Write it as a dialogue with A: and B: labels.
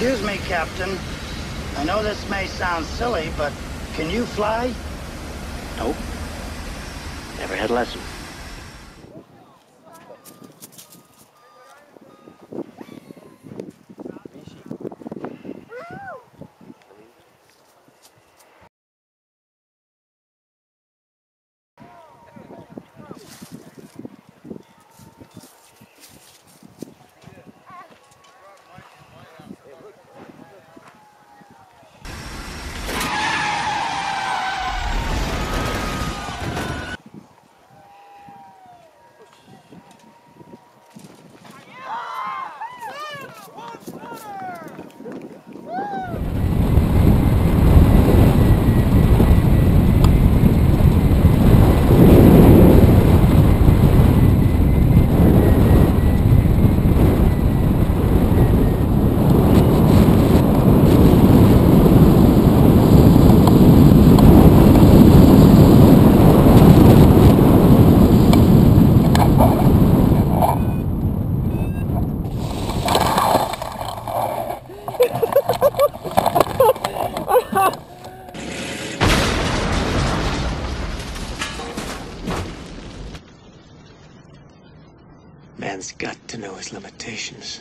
A: Excuse me, Captain. I know this may sound silly, but can you fly?
B: Nope. Never had a Man's got to know his limitations.